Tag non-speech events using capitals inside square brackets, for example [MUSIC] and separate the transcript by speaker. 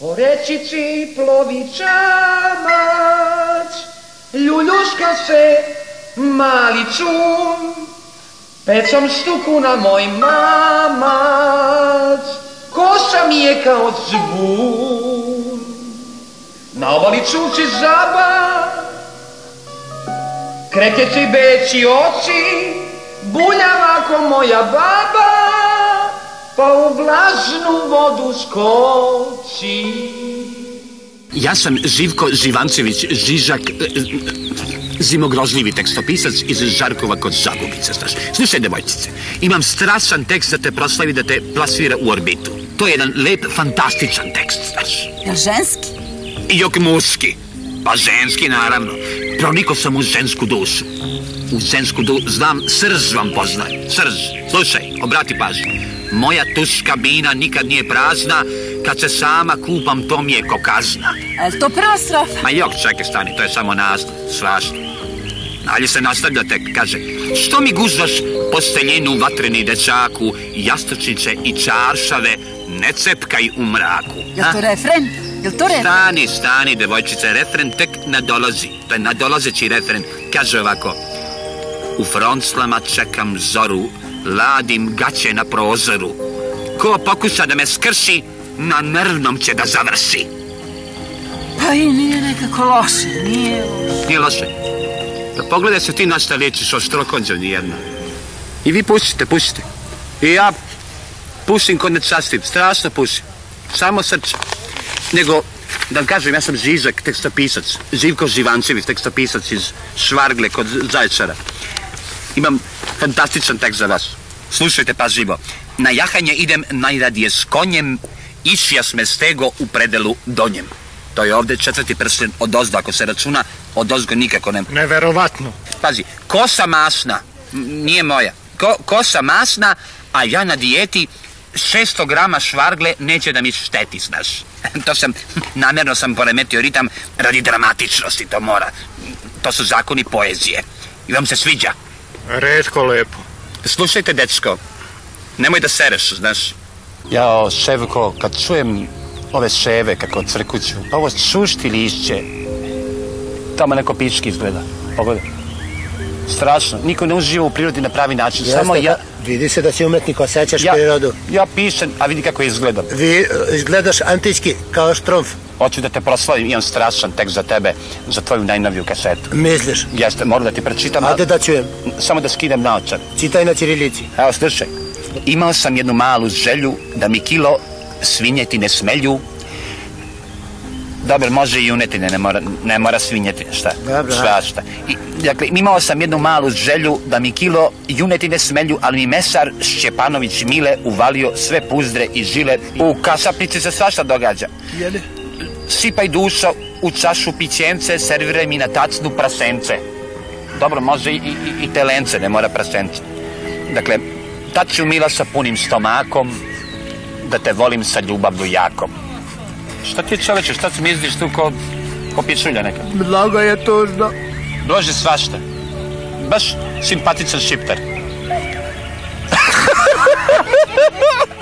Speaker 1: Po rečici plovi čamac, ljuljuška se mali čum, pecom stuku na moj mamac, kosa mi je kao zvun. Na obali čuči žaba, krekeći beći oči, buljava ko moja baba, pa u vlažnu vodu skoči.
Speaker 2: Ja sam Živko Živancević, Žižak, e, zimogrozljivi tekstopisac iz Žarkova kod Žagubice, znaš. Slušaj, devojčice, imam strašan tekst da te proslavi, da te plasira u orbitu. To je jedan lep, fantastičan tekst, znaš.
Speaker 3: Jel ženski?
Speaker 2: I jok muški. Pa ženski, naravno. Pronikao sam u žensku dušu. U žensku dušu, znam, srž vam poznajem. Srž. Slušaj, obrati pažnju. Moja tuš kabina nikad nije prazna, kad se sama kupam, to mi je ko kazna.
Speaker 3: A je to prva strofa?
Speaker 2: Ma jok, čekaj, stani, to je samo naslov, strašno. Dalje se nastavlja tek, kaže, što mi guzaš posteljinu vatreni dečaku, jastučiće i čaršave, ne cepkaj u mraku.
Speaker 3: Jel to refren? Jel to refren?
Speaker 2: Stani, stani, devojčice, refren tek nadolazi. To je nadolazeći refren. Kaže ovako. U fronclama čekam zoru, ladim gaće na prozoru. Ko pokuša da me skrši, na nervnom će da završi.
Speaker 3: Pa i nije nekako loše, nije loše.
Speaker 2: Nije loše. Da pogledaj se ti na šta liječiš od štrokonđa nijedna. I vi pušite, pušite. I ja pušim kod nečastim, strašno pušim. Samo srce. Nego, da vam kažem, ja sam Žižak, tekstopisac. Živko Živančević, tekstopisac iz Švargle kod Zaječara. Imam fantastičan tekst za vas. Slušajte pažljivo. Na jahanje idem najradije s konjem, išja sme stego u predelu donjem. To je ovdje četvrti prsten od ozdo, ako se računa, od ozgo nikako ne...
Speaker 4: Neverovatno.
Speaker 2: Pazi, kosa masna, nije moja, Ko, kosa masna, a ja na dijeti 600 grama švargle neće da mi šteti, znaš. [LAUGHS] To sam, [LAUGHS] namjerno sam poremetio ritam radi dramatičnosti, to mora. To su zakoni poezije. I vam se sviđa.
Speaker 4: Redko lepo.
Speaker 2: Slušajte, dečko, nemoj da sereš, znaš. Jao, Ševko, kad čujem ove ševe kako crkuću, ovo šušti lišće, tamo neko pički izgleda. Pogledaj. Strašno. Niko ne uživa u prirodi na pravi način. Samo ja,
Speaker 5: Vidi se da si umetnik, osjećaš
Speaker 2: ja,
Speaker 5: prirodu.
Speaker 2: ja pišem, a vidi kako izgledam.
Speaker 5: Vi e, izgledaš antički, kao štromf.
Speaker 2: Hoću da te proslavim, imam strašan tekst za tebe, za tvoju najnoviju kasetu.
Speaker 5: Misliš?
Speaker 2: Jeste, moram da ti pročitam,
Speaker 5: Ajde da čujem.
Speaker 2: samo da skinem naočar.
Speaker 5: Čitaj na ćirilici.
Speaker 2: Evo, slušaj. Imao sam jednu malu želju da mi kilo svinjetine smelju. Dobro, može i junetine, ne mora, ne mora svinjetine, šta?
Speaker 5: Dobro,
Speaker 2: Svašta. I, dakle, imao sam jednu malu želju da mi kilo junetine smelju, ali mi mesar Šćepanović Mile uvalio sve puzdre i žile. U kasapnici se svašta događa.
Speaker 5: Jeli?
Speaker 2: Sipaj dušo u čašu pićence, serviraj mi na tacnu prasence. Dobro, može i, i, i telence, ne mora prasence. Dakle, tad ću mila sa punim stomakom, da te volim sa ljubavlju jakom. Šta ti čoveče, šta smizdiš tu ko, ko pičulja neka?
Speaker 5: Mnogo je tužno.
Speaker 2: Može svašta. Baš simpatičan šiptar. [LAUGHS]